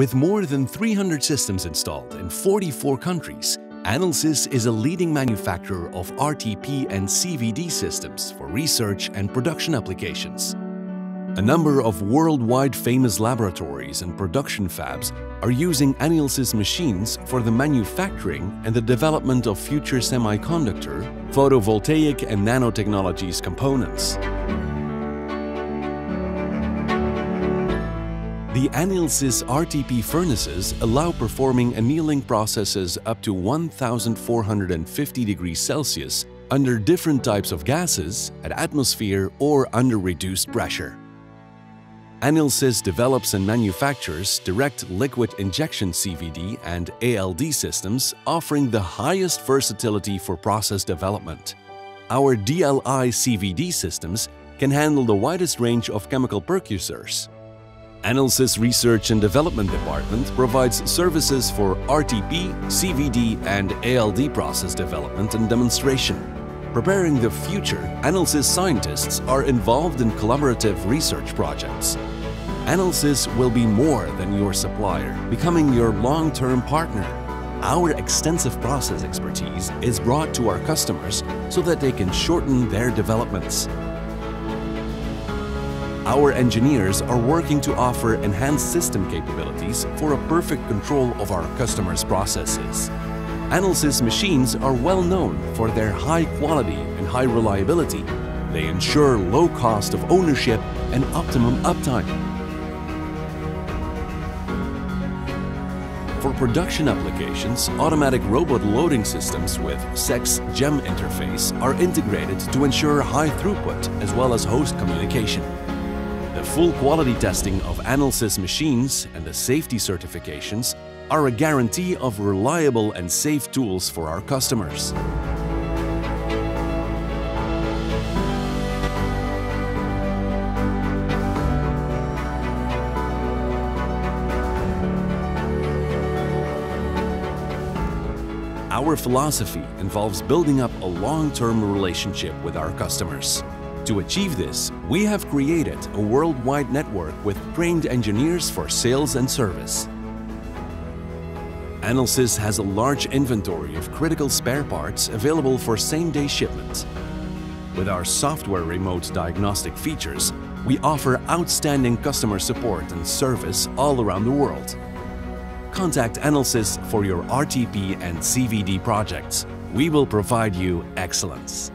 With more than 300 systems installed in 44 countries, Annealsys is a leading manufacturer of RTP and CVD systems for research and production applications. A number of worldwide famous laboratories and production fabs are using Annealsys machines for the manufacturing and the development of future semiconductor, photovoltaic and nanotechnologies components. The Annealsys RTP furnaces allow performing annealing processes up to 1450 degrees Celsius under different types of gases at atmosphere or under reduced pressure. Annealsys develops and manufactures direct liquid injection CVD and ALD systems offering the highest versatility for process development. Our DLI CVD systems can handle the widest range of chemical precursors, Annealsys Research and Development Department provides services for RTP, CVD and ALD process development and demonstration. Preparing the future, Annealsys scientists are involved in collaborative research projects. Annealsys will be more than your supplier, becoming your long-term partner. Our extensive process expertise is brought to our customers so that they can shorten their developments. Our engineers are working to offer enhanced system capabilities for a perfect control of our customers' processes. Annealsys machines are well known for their high quality and high reliability. They ensure low cost of ownership and optimum uptime. For production applications, automatic robot loading systems with SEX GEM interface are integrated to ensure high throughput as well as host communication. The full quality testing of Annealsys machines and the safety certifications are a guarantee of reliable and safe tools for our customers. Our philosophy involves building up a long-term relationship with our customers. To achieve this, we have created a worldwide network with trained engineers for sales and service. Annealsys has a large inventory of critical spare parts available for same-day shipment. With our software remote diagnostic features, we offer outstanding customer support and service all around the world. Contact Annealsys for your RTP and CVD projects. We will provide you excellence.